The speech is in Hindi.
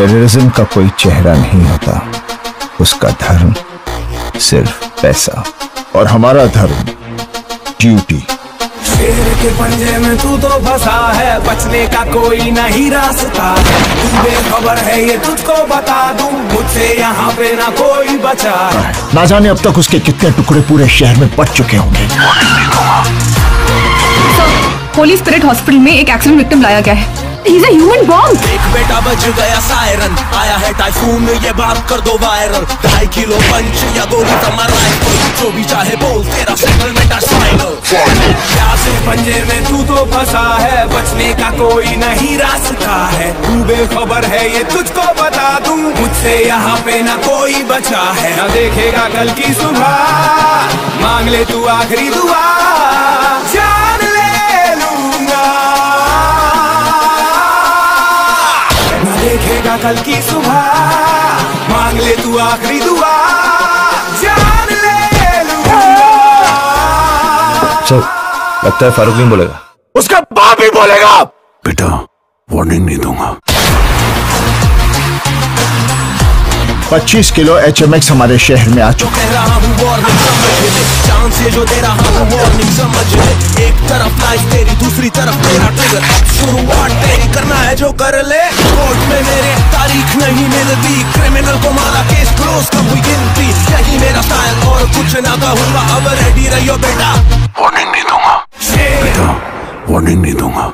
टेररिज्म का कोई चेहरा नहीं होता। उसका धर्म सिर्फ़ पैसा और हमारा धर्म ड्यूटी शेर के पंजे में तू तो फंसा है बचने का कोई नहीं रास्ता। तुझे खबर है ये तुझको बता दूँ मुझसे यहाँ पे ना कोई बचा। ना जाने अब तक उसके कितने टुकड़े पूरे शहर में बच चुके होंगे। होली स्पिरिट हॉस्पिटल में एक एक्सीडेंट विक्टिम लाया गया है। He's a human bomb. एक बेटा बज गया सायरन आया है टाइफून ये बात कर दो वायरल ढाई किलो पंच या गोली तमा राइफल जो भी चाहे बोल, तेरा सेटलमेंट फाइनल क्या से पंजे में तू तो फंसा है. बचने का कोई नहीं रास्ता है. तू बेखबर है, ये तुझको बता दूँ. मुझसे यहाँ पे ना कोई बचा है. ना देखेगा कल की सुबह. मांग ले तू आखिरी दुआ. देखेगा कल की सुबह। मांग ले तू आखिरी दुआ। जान ले लूँगा। सर लगता है फारूक नहीं बोलेगा। उसका बाप ही बोलेगा बेटा वार्निंग नहीं दूँगा। 25 किलो एचएमएक्स हमारे शहर में आ चुका हूँ। हूँ। एक तरफ़ लाइफ तेरी दूसरी तरफ़ तेरा ट्रिगर शुरुआत तेरी करना है जो कर ले। में मेरे। तारीख नहीं मिलती क्रिमिनल को मारा केस क्लोज कब हुई गिनती? यही मेरा स्टाइल और कुछ ना कहूँगा अब रेडी रहियो बेटा। वार्निंग नहीं दूँगा। बेटा वार्निंग नहीं दूँगा।